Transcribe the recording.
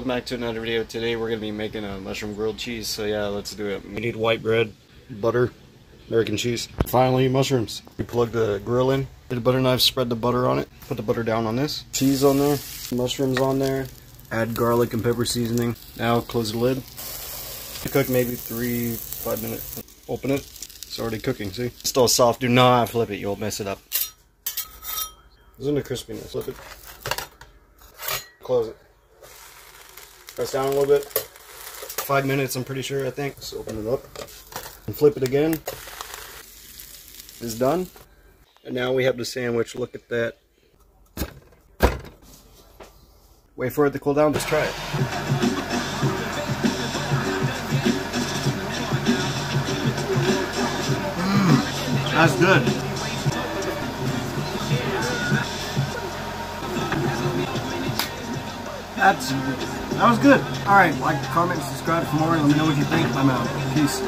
welcome back to another video. Today we're going to be making a mushroom grilled cheese, so yeah, let's do it. We need white bread, butter, American cheese. Finally, mushrooms. We plug the grill in, get a butter knife, spread the butter on it, put the butter down on this, cheese on there, mushrooms on there, add garlic and pepper seasoning. Now close the lid. Cook maybe three, five minutes. Open it. It's already cooking, see? Still soft. Do not flip it, you'll mess it up. Isn't the crispiness? Flip it. Close it. Press down a little bit. Five minutes, I'm pretty sure, I think. Just open it up. And flip it again. It's done. And now we have the sandwich. Look at that. Wait for it to cool down. Just try it. That's good. That's that was good. All right, like, comment, subscribe for more. Let me know what you think. I'm out. Peace.